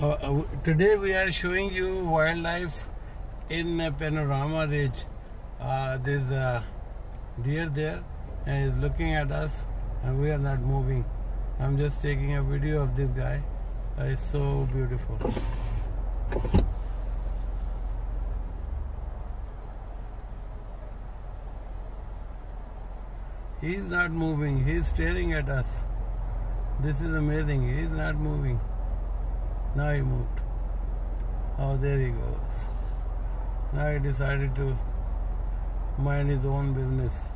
Uh, uh, today we are showing you wildlife in Panorama Ridge. Uh, there's a deer there and he's looking at us and we are not moving. I'm just taking a video of this guy. Uh, it's so beautiful. He's not moving. He's staring at us. This is amazing. He's not moving. Now he moved. Oh, there he goes. Now he decided to mind his own business.